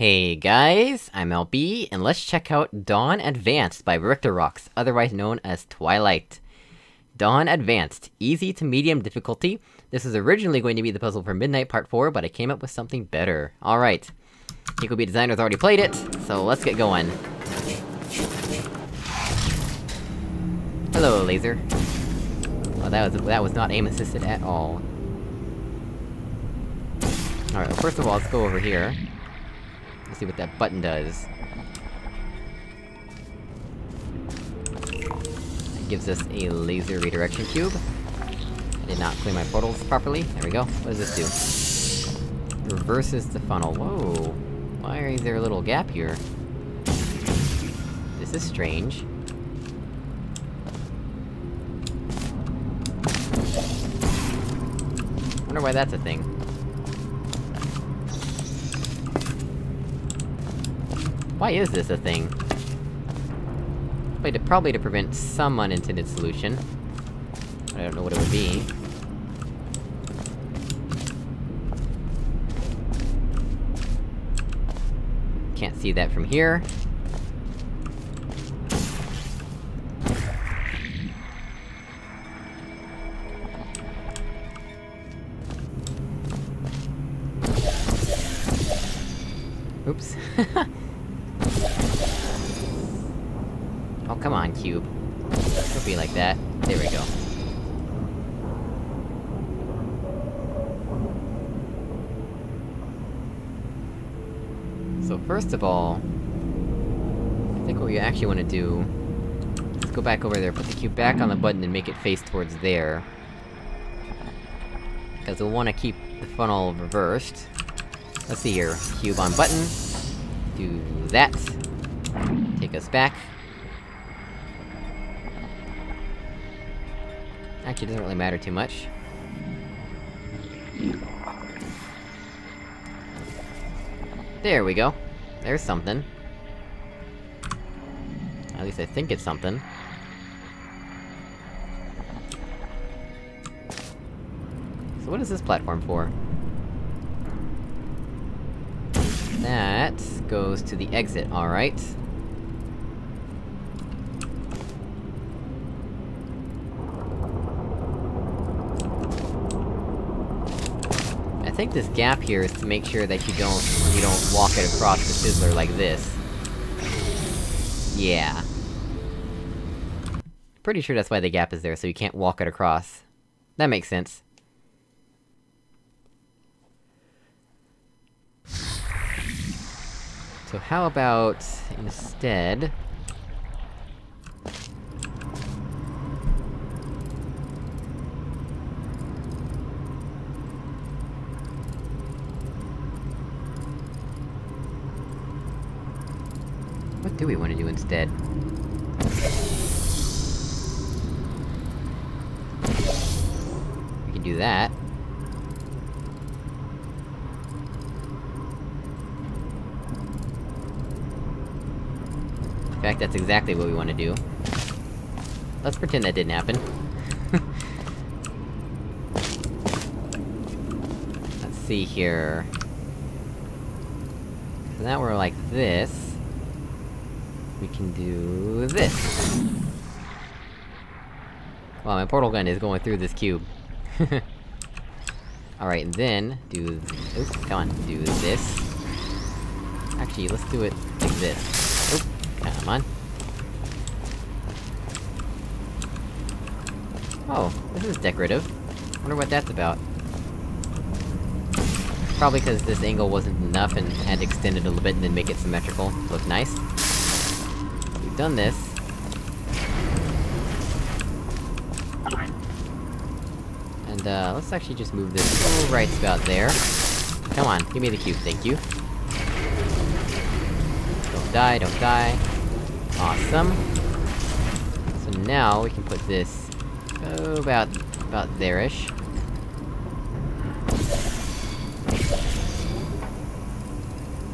Hey guys, I'm LB, and let's check out Dawn Advanced by RectorRocks, otherwise known as Twilight. Dawn Advanced, easy to medium difficulty. This is originally going to be the puzzle for Midnight Part 4, but I came up with something better. Alright. Hikobi Designer's already played it, so let's get going. Hello, laser. Well, that was- that was not aim-assisted at all. Alright, well, first of all, let's go over here. Let's see what that button does. Gives us a laser redirection cube. I did not clear my portals properly. There we go. What does this do? Reverses the funnel. Whoa! Why is there a little gap here? This is strange. Wonder why that's a thing. Why is this a thing? Probably to, probably to prevent some unintended solution. I don't know what it would be. Can't see that from here. Oops. come on, cube. Don't be like that. There we go. So first of all... I think what we actually want to do... Let's go back over there, put the cube back on the button and make it face towards there. Because we'll want to keep the funnel reversed. Let's see here. Cube on button. Do that. Take us back. Actually, doesn't really matter too much. There we go. There's something. At least I think it's something. So what is this platform for? That goes to the exit, alright. I think this gap here is to make sure that you don't- you don't walk it across the sizzler like this. Yeah. Pretty sure that's why the gap is there, so you can't walk it across. That makes sense. So how about, instead... What do we want to do instead? We can do that. In fact, that's exactly what we want to do. Let's pretend that didn't happen. Let's see here... So now we're like this... We can do this. Well, my portal gun is going through this cube. Alright, then, do... Come on, do this. Actually, let's do it like this. Oop, come on. Oh, this is decorative. Wonder what that's about. Probably because this angle wasn't enough and had to extend it a little bit and then make it symmetrical, look nice. Done this. And, uh, let's actually just move this right about there. Come on, give me the cube, thank you. Don't die, don't die. Awesome. So now, we can put this... Oh, about... about there-ish.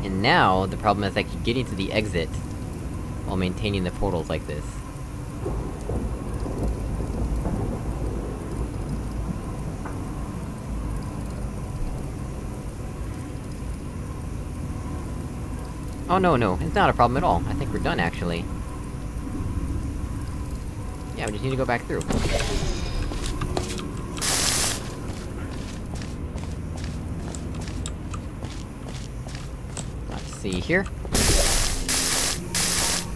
And now, the problem is actually getting to the exit... while maintaining the portals like this. Oh no, no, it's not a problem at all. I think we're done, actually. Yeah, we just need to go back through. Let's see here.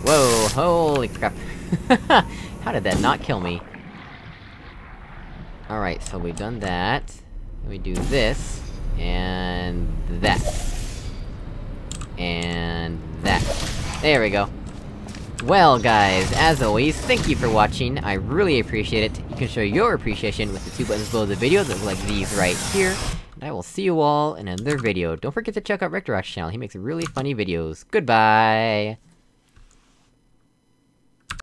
Whoa, holy crap. How did that not kill me? Alright, so we've done that. we do this, and that. And that. There we go. Well guys, as always, thank you for watching, I really appreciate it. You can show your appreciation with the two buttons below the video that look like these right here. And I will see you all in another video. Don't forget to check out Rector channel, he makes really funny videos. Goodbye!